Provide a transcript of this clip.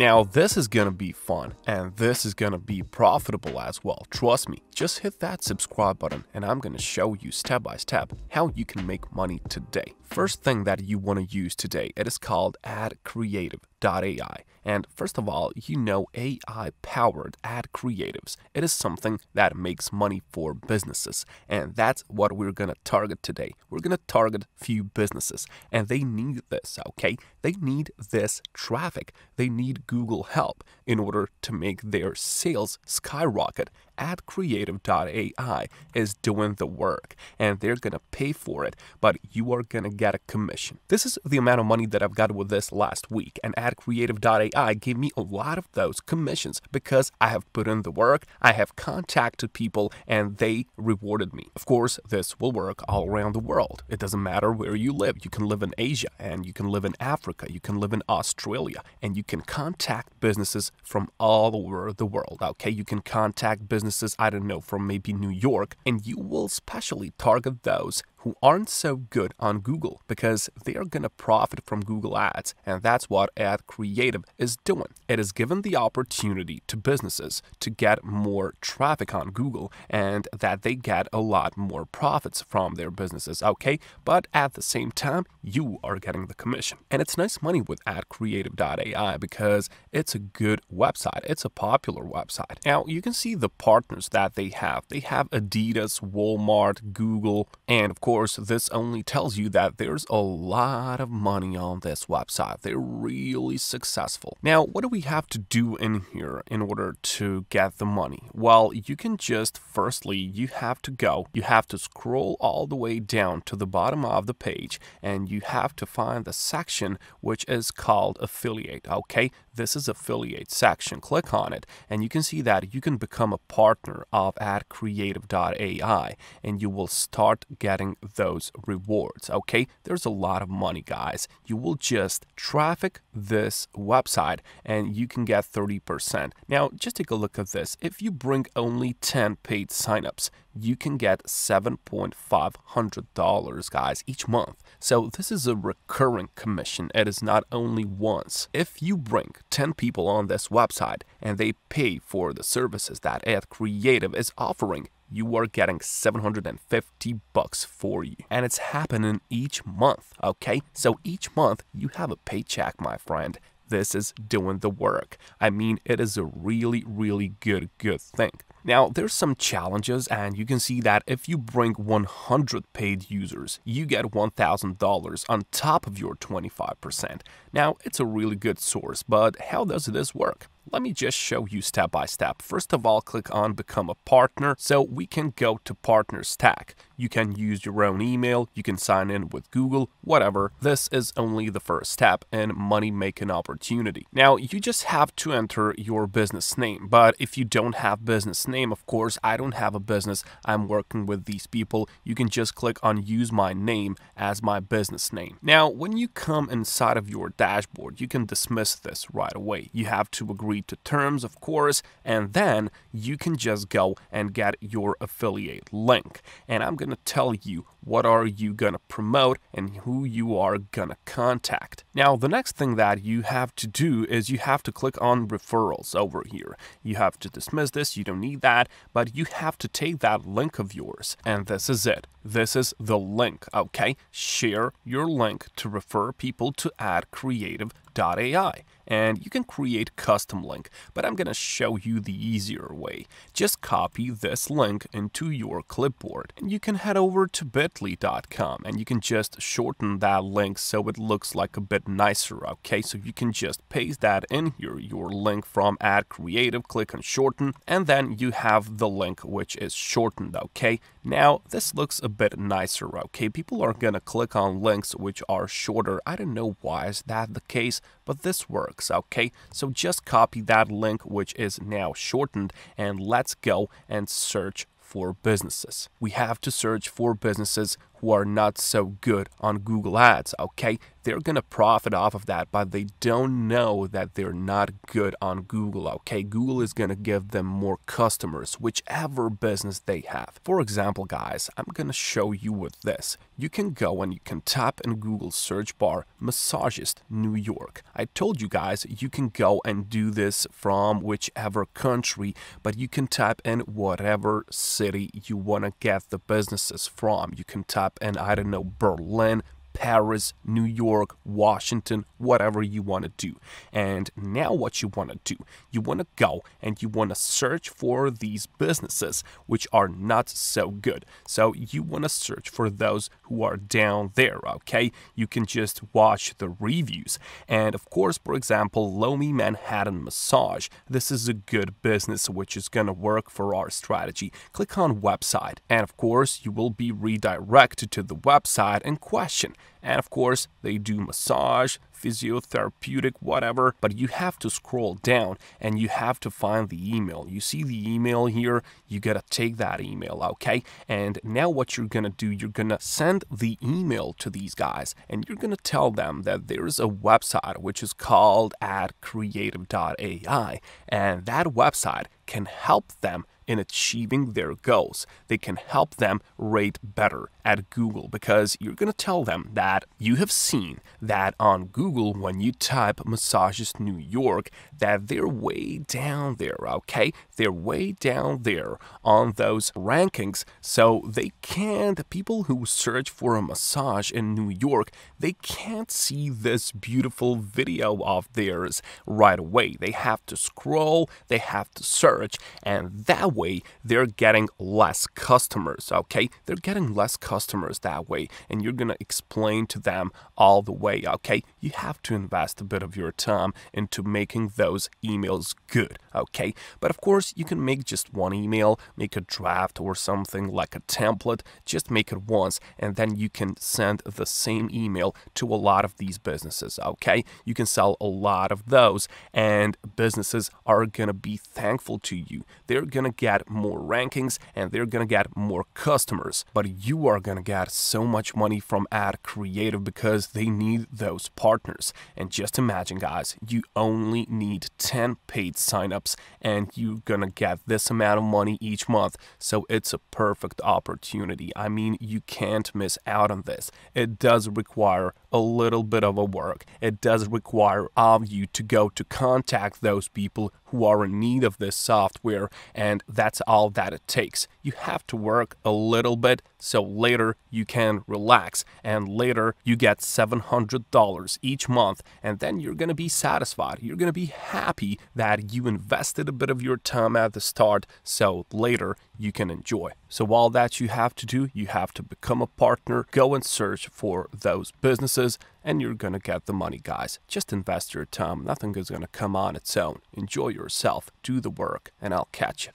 Now, this is gonna be fun and this is gonna be profitable as well. Trust me, just hit that subscribe button and I'm gonna show you step by step how you can make money today. First thing that you want to use today, it is called adcreative.ai. And first of all, you know AI powered ad creatives. It is something that makes money for businesses. And that's what we're going to target today. We're going to target few businesses and they need this, okay? They need this traffic. They need Google help in order to make their sales skyrocket. AdCreative.ai is doing the work and they're going to pay for it, but you are going to get a commission. This is the amount of money that I've got with this last week, and AdCreative.ai gave me a lot of those commissions because I have put in the work, I have contacted people, and they rewarded me. Of course, this will work all around the world. It doesn't matter where you live. You can live in Asia, and you can live in Africa, you can live in Australia, and you can contact businesses from all over the world. Okay, you can contact businesses, I don't know, from maybe New York, and you will specially target those who aren't so good on Google because they are going to profit from Google Ads. And that's what Ad Creative is doing. It is given the opportunity to businesses to get more traffic on Google and that they get a lot more profits from their businesses. Okay. But at the same time, you are getting the commission. And it's nice money with adcreative.ai because it's a good website. It's a popular website. Now you can see the partners that they have. They have Adidas, Walmart, Google, and of course, course, this only tells you that there's a lot of money on this website. They're really successful. Now, what do we have to do in here in order to get the money? Well, you can just, firstly, you have to go, you have to scroll all the way down to the bottom of the page, and you have to find the section which is called affiliate, okay? This is affiliate section. Click on it, and you can see that you can become a partner of AdCreative.ai, and you will start getting those rewards. Okay, there's a lot of money, guys. You will just traffic this website and you can get 30%. Now, just take a look at this. If you bring only 10 paid signups, you can get $7.500 guys each month. So this is a recurring commission. It is not only once. If you bring 10 people on this website and they pay for the services that Ad Creative is offering, you are getting 750 bucks for you. And it's happening each month, okay? So each month you have a paycheck, my friend. This is doing the work. I mean, it is a really, really good, good thing. Now, there's some challenges, and you can see that if you bring 100 paid users, you get $1,000 on top of your 25%. Now, it's a really good source, but how does this work? Let me just show you step by step. First of all, click on Become a Partner so we can go to Partners tab. You can use your own email, you can sign in with Google, whatever. This is only the first step in money making opportunity. Now, you just have to enter your business name, but if you don't have business name, of course, I don't have a business, I'm working with these people, you can just click on use my name as my business name. Now, when you come inside of your dashboard, you can dismiss this right away. You have to agree to terms, of course, and then you can just go and get your affiliate link. And I'm going to tell you what are you going to promote and who you are going to contact. Now, the next thing that you have to do is you have to click on referrals over here. You have to dismiss this, you don't need that, but you have to take that link of yours and this is it. This is the link, okay? Share your link to refer people to adcreative.ai and you can create custom link, but I'm gonna show you the easier way. Just copy this link into your clipboard and you can head over to bit.ly.com and you can just shorten that link so it looks like a bit nicer, okay? So you can just paste that in here, your link from Ad Creative, click on shorten, and then you have the link which is shortened, okay? Now, this looks a bit nicer, okay? People are gonna click on links which are shorter. I don't know why is that the case, but this works, okay? So just copy that link which is now shortened and let's go and search for businesses. We have to search for businesses who are not so good on Google Ads, okay? They're gonna profit off of that, but they don't know that they're not good on Google, okay? Google is gonna give them more customers, whichever business they have. For example, guys, I'm gonna show you with this. You can go and you can type in Google search bar massagist New York. I told you guys you can go and do this from whichever country, but you can type in whatever city you want to get the businesses from. You can type in, I don't know, Berlin, Paris, New York, Washington, whatever you want to do. And now, what you want to do, you want to go and you want to search for these businesses which are not so good. So, you want to search for those who are down there, okay? You can just watch the reviews. And of course, for example, Lomi Manhattan Massage. This is a good business which is going to work for our strategy. Click on website, and of course, you will be redirected to the website in question. And of course, they do massage, physiotherapeutic, whatever, but you have to scroll down and you have to find the email. You see the email here, you gotta take that email, okay? And now what you're gonna do, you're gonna send the email to these guys and you're gonna tell them that there's a website which is called adcreative.ai and that website can help them in achieving their goals. They can help them rate better at Google because you're going to tell them that you have seen that on Google when you type massages New York that they're way down there, okay? They're way down there on those rankings. So they can't people who search for a massage in New York, they can't see this beautiful video of theirs right away. They have to scroll, they have to search, and that way they're getting less customers, okay? They're getting less customers that way, and you're gonna explain to them all the way, okay? You have to invest a bit of your time into making those emails good, okay? But of course, you can make just one email, make a draft or something like a template, just make it once, and then you can send the same email to a lot of these businesses, okay? You can sell a lot of those, and businesses are gonna be thankful to you. They're gonna get get more rankings and they're gonna get more customers. But you are gonna get so much money from Ad Creative because they need those partners. And just imagine, guys, you only need 10 paid signups and you're gonna get this amount of money each month. So it's a perfect opportunity. I mean, you can't miss out on this. It does require a little bit of a work. It does require of you to go to contact those people who are in need of this software and that's all that it takes. You have to work a little bit so later you can relax and later you get $700 each month and then you're going to be satisfied. You're going to be happy that you invested a bit of your time at the start so later you can enjoy. So all that you have to do, you have to become a partner, go and search for those businesses and you're going to get the money, guys. Just invest your time. Nothing is going to come on its own. Enjoy yourself, do the work, and I'll catch you.